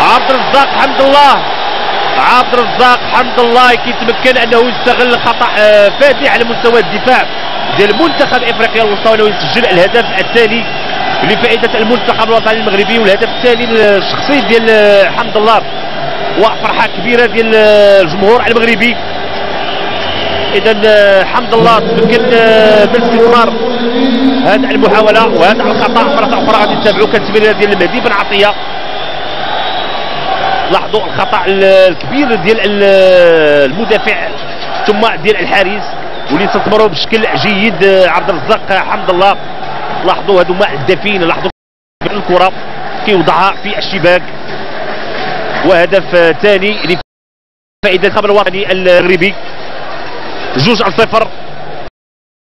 عبد الرزاق حمد الله. عبد الرزاق حمد الله كيتمكن انه يستغل خطأ آه، فادح على مستوى الدفاع ديال منتخب افريقيا الوسطى انه يسجل الهدف الثاني لفائدة المنتخب الوطني المغربي والهدف الثاني الشخصي ديال آه، حمد الله. وفرحه كبيرة ديال آه، الجمهور المغربي. اذا حمد الله تمكن من استثمار هذه المحاولة وهذا الخطأ. مرة أخرى غادي نتابعوا كالتمريره ديال المهدي بن عطية. لاحظوا الخطأ الكبير ديال المدافع ثم ديال الحارس. واللي استثمروا بشكل جيد عبد الرزاق حمد الله. لاحظوا هذو ماء الدفين لاحظوا الكرة كيوضعها في الشباك. وهدف ثاني لفائدة الخبر الوطني المغربي جوج صفر